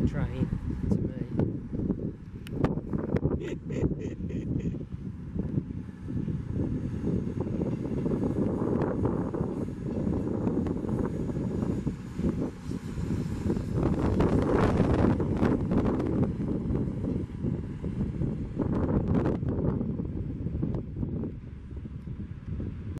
can try.